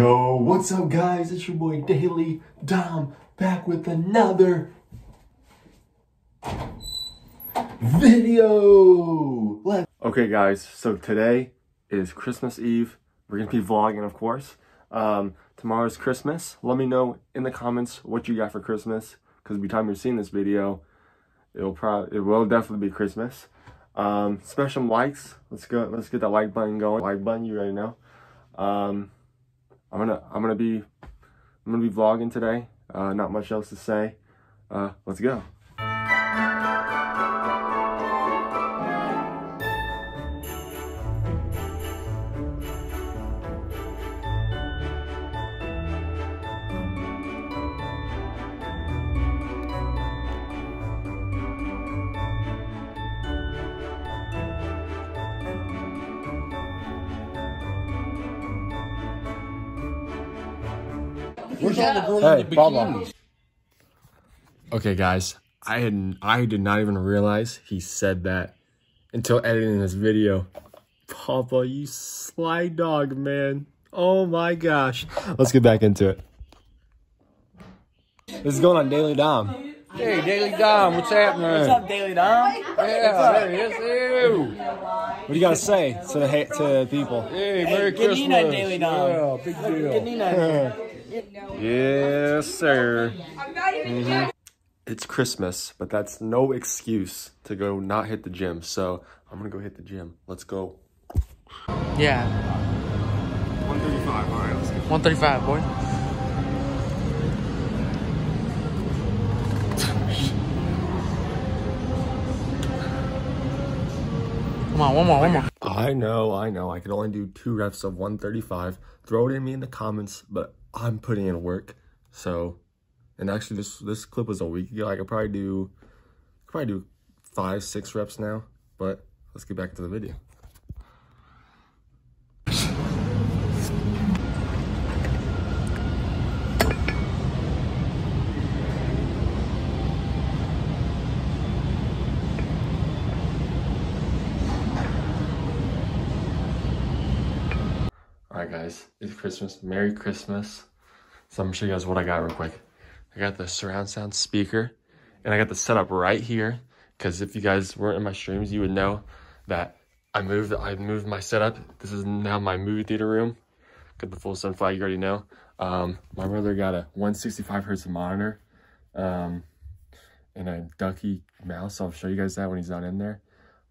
Yo, what's up guys? It's your boy Daily Dom back with another video. Let's okay guys, so today is Christmas Eve. We're gonna be vlogging of course. Um, tomorrow's Christmas. Let me know in the comments what you got for Christmas. Cause by the time you're seeing this video, it'll probably it will definitely be Christmas. Um, some likes. Let's go. Let's get that like button going. Like button, you already know. Um, I'm gonna I'm gonna be I'm gonna be vlogging today. Uh, not much else to say. Uh, let's go. Where's all the girls Hey, in the bikinis? Okay, guys, I had I did not even realize he said that until editing this video. Papa, you sly dog, man. Oh my gosh. Let's get back into it. This is going on Daily Dom. Hey, Daily Dom, what's happening? What's up, Daily Dom? Yeah, there he is. Ew. What do you got to say to the ha- to people? Hey, Merry Good Christmas. Nina, Daily Dom. Yeah, big Good deal. Nina. Yes, sir. Mhm. It's Christmas, but that's no excuse to go not hit the gym. So I'm gonna go hit the gym. Let's go. Yeah, 135. All right, let's go. 135, boy. Come on, one more, one more. I know, I know. I can only do two reps of 135. Throw it in me in the comments, but I'm putting in work. So, and actually, this this clip was a week ago. I could probably do, probably do five, six reps now. But let's get back to the video. All right, guys, it's Christmas. Merry Christmas. So I'm gonna show you guys what I got real quick. I got the surround sound speaker and I got the setup right here. Cause if you guys weren't in my streams, you would know that I moved, I moved my setup. This is now my movie theater room. Got the full sun flag, you already know. Um, my brother got a 165 hertz monitor um, and a ducky mouse. I'll show you guys that when he's not in there.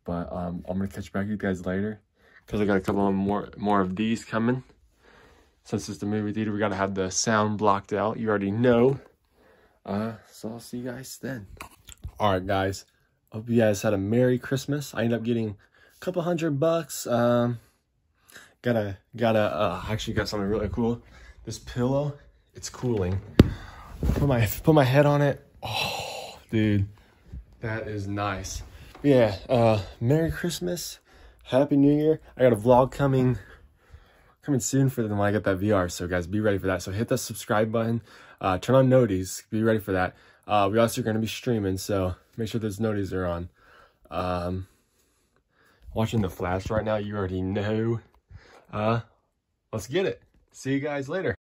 But um, I'm gonna catch back with you guys later because I got a couple more more of these coming. Since it's the movie theater, we gotta have the sound blocked out. You already know. Uh, so I'll see you guys then. All right, guys. Hope you guys had a Merry Christmas. I ended up getting a couple hundred bucks. Um, got a got a uh, actually got something really cool. This pillow, it's cooling. Put my put my head on it. Oh, dude, that is nice. Yeah. Uh, Merry Christmas. Happy New Year. I got a vlog coming coming soon for them when I get that VR. So guys, be ready for that. So hit the subscribe button, uh, turn on noties, be ready for that. Uh, we also are going to be streaming, so make sure those noties are on. Um, watching the flash right now, you already know. Uh, let's get it. See you guys later.